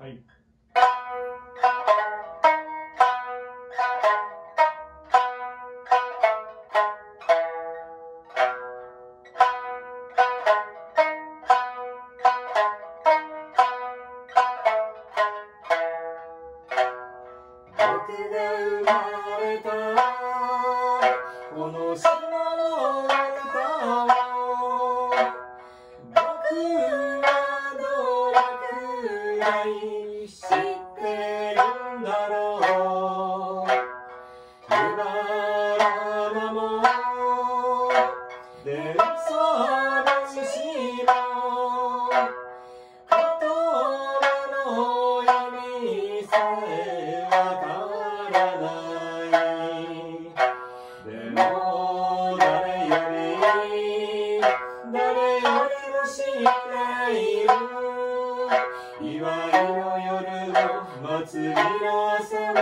はい。僕が生まれたこの島の中をれくらい知ってるんだろう湯原も伝送主の言葉の意味さえわからないでも誰より誰よりも知っている祝いの夜も祭りの朝も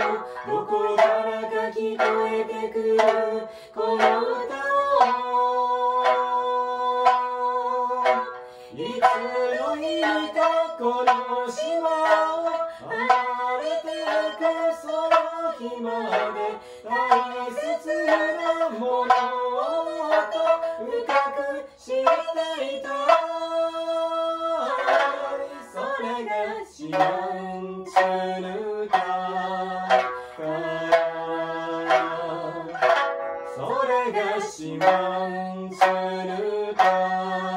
どこからか聞こえてくるこの歌をいつの日かこの島を離れてゆくその日まで大切なものをそれがしまんじゃるから